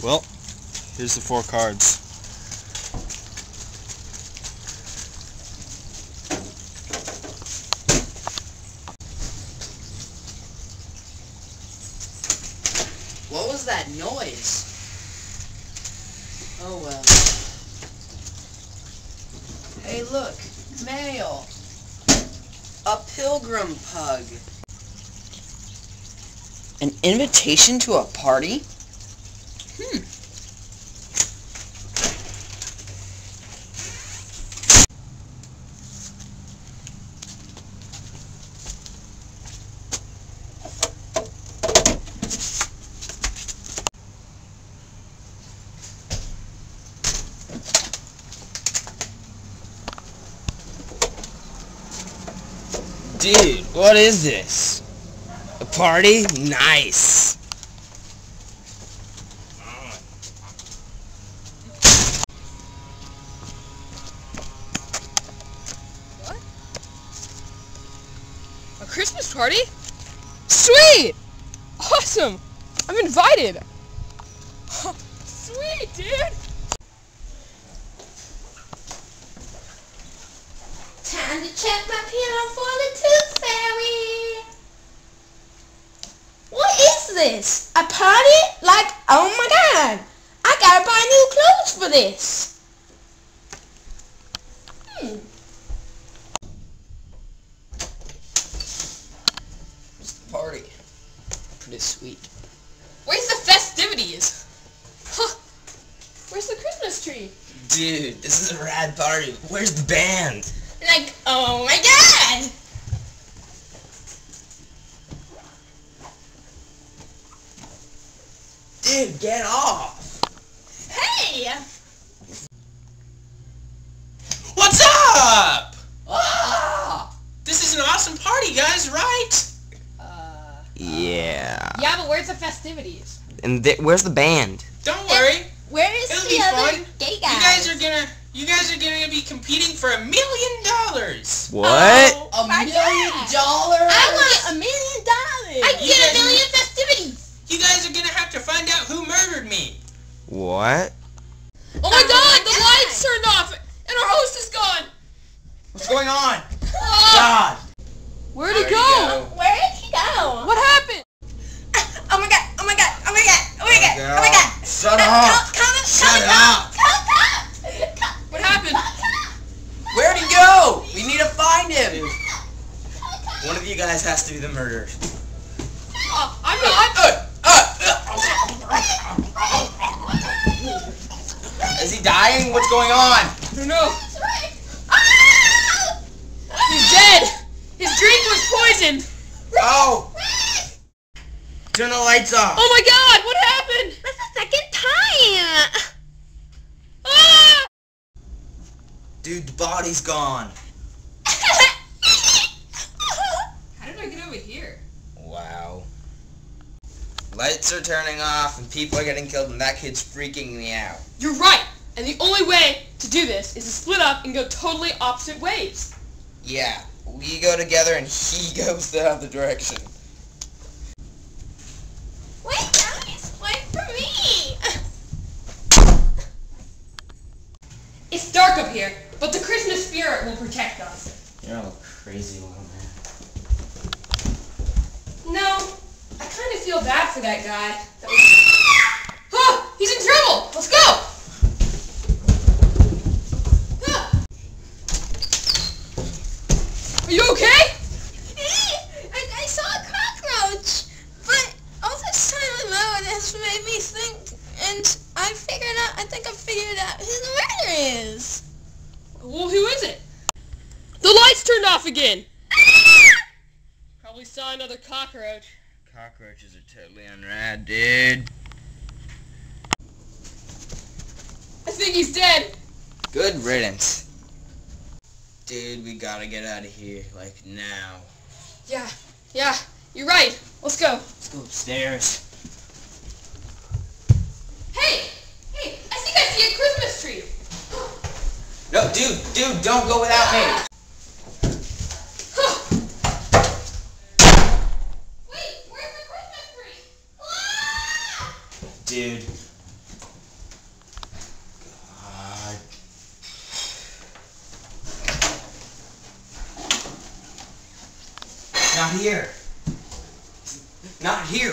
Well, here's the four cards. What was that noise? Oh well. Hey look, mail. A pilgrim pug. An invitation to a party? Dude, what is this? A party? Nice. What? A Christmas party? Sweet! Awesome! I'm invited! Sweet, dude! Time to check my pillow for the tooth fairy. What is this? A party? Like, oh my god. I gotta buy new clothes for this. Hmm. It's the party. Pretty sweet. Where's the festivities? Huh. Where's the Christmas tree? Dude, this is a rad party. Where's the band? Like, oh my god. Dude, get off. Hey! What's up? Ah! This is an awesome party, guys, right? Uh, Yeah. Yeah, but where's the festivities? And th- where's the band? Don't worry. Where is It'll the other fun. gay guy? You guys are gonna you guys are gonna be competing for a million dollars. What? a million God. dollars? I want a million dollars. I You get a million festivities. You guys are gonna have to find out who murdered me. What? Oh my Oh god, my the God. lights turned off and our host is gone! What's going on? Ah, God. where'd he Where'd he go? go? Where did he go? What happened? Oh my god, oh my god, oh my god, oh my god, oh my god. Shut Uh, up. Come, come, Shut come, up. Come, come, come. What happened? Where'd he go? We need to find him. One of you guys has to be the murderer. Oh, I'm not. Uh, uh, uh. Is he dying? What's going on? I don't know. That's right. Ah! He's dead! His drink was poisoned! Oh! Turn the lights off. Oh my god, what happened? That's the second time. Ah! Dude, the body's gone. How did I get over here? Wow. Lights are turning off and people are getting killed and that kid's freaking me out. You're right! And the only way to do this is to split up and go totally opposite ways. Yeah, we go together and he goes the other direction. Wait, guys, wait for me. It's dark up here, but the Christmas spirit will protect us. You're all crazy little man. No, I kind of feel bad for that guy. That was... Ah, he's in trouble! Let's go! Ah. Are you okay? I, I saw a cockroach, but all this time alone has made me think, and I figured out, I think I figured out who the murderer is. Well, who is it? The lights turned off again! Probably saw another cockroach. Cockroaches are totally unrad, dude. I think he's dead. Good riddance. Dude, we gotta get out of here, like now. Yeah, yeah, you're right. Let's go. Let's go upstairs. Hey! Hey, I think I see a Christmas tree. No, dude, dude, don't go without me. dude. Not here. Not here.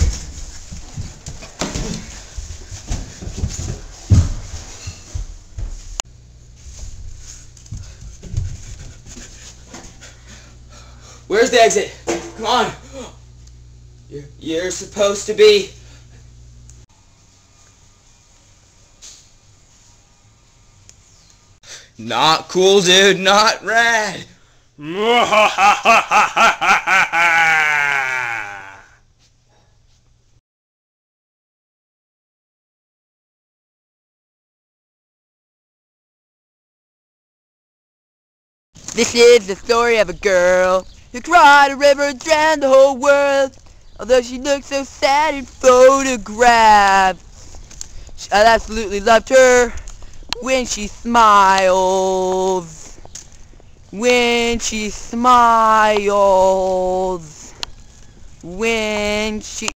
Where's the exit? Come on. You're, you're supposed to be. Not cool, dude. Not rad. This is the story of a girl who cried a river and drowned the whole world. Although she looked so sad in photographs. I absolutely loved her when she smiles. When she smiles. When she...